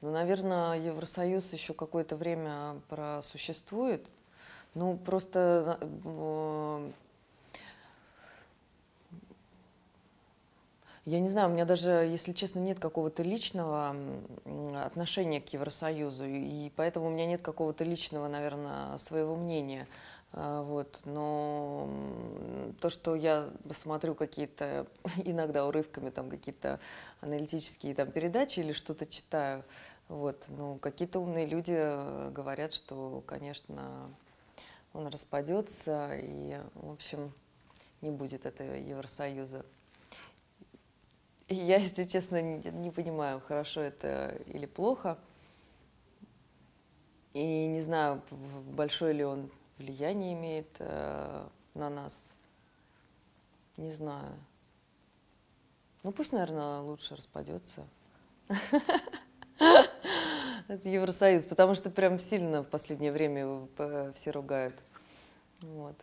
Ну, наверное, Евросоюз еще какое-то время просуществует. Ну, просто э, Я не знаю, у меня даже, если честно, нет какого-то личного отношения к Евросоюзу, и поэтому у меня нет какого-то личного, наверное, своего мнения. А, вот. Но то, что я смотрю какие-то, иногда урывками, там какие-то аналитические там, передачи или что-то читаю, вот, ну, какие-то умные люди э, говорят, что, конечно, он распадется, и, в общем, не будет этого Евросоюза. Я, если честно, не, не понимаю, хорошо это или плохо. И не знаю, большое ли он влияние имеет э, на нас. Не знаю. Ну пусть, наверное, лучше распадется. Это Евросоюз, потому что прям сильно в последнее время его все ругают. Вот.